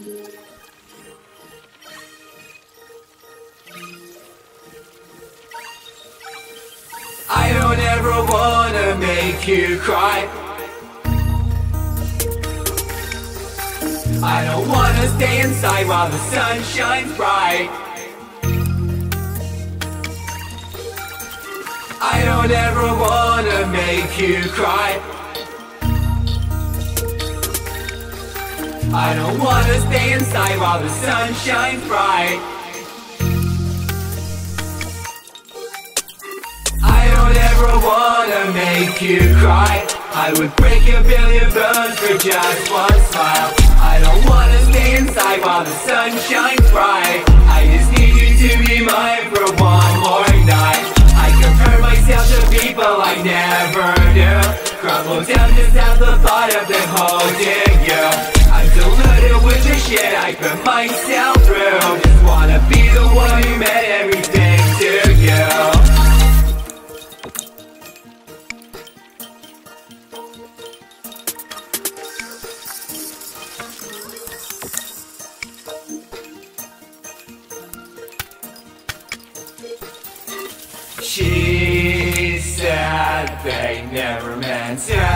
I don't ever wanna make you cry. I don't wanna stay inside while the sun shines bright. I don't ever wanna make you cry. I don't wanna stay inside while the sun shines bright. I don't ever wanna make you cry. I would break a billion bones for just one smile. I don't wanna stay inside while the sun shines bright. I just need you to be mine for one more night. I compare myself to people I never knew. Crumble down just at the thought of them holding you shit I put myself through. Just wanna be the one who meant everything to you. She said they never meant anything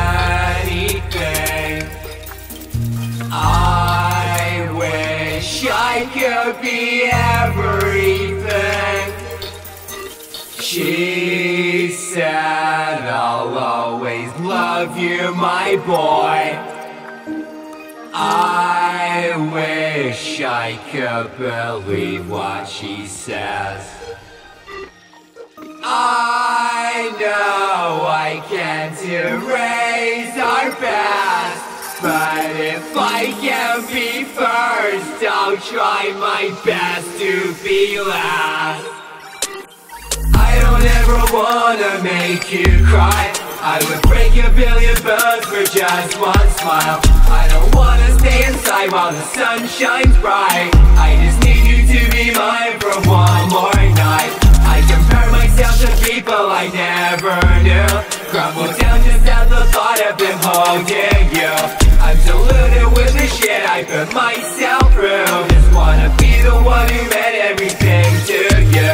I could be everything. She said I'll always love you my boy. I wish I could believe what she says. I know I can't erase I can be first I'll try my best to be last. I don't ever wanna make you cry. I would break a billion bones for just one smile. I don't wanna stay inside while the sun shines bright. I just need you to be mine for one more night. I compare myself to people I never knew. Crumble down just at the thought of them holding you I'm deluded with the shit I put myself through Just wanna be the one who meant everything to you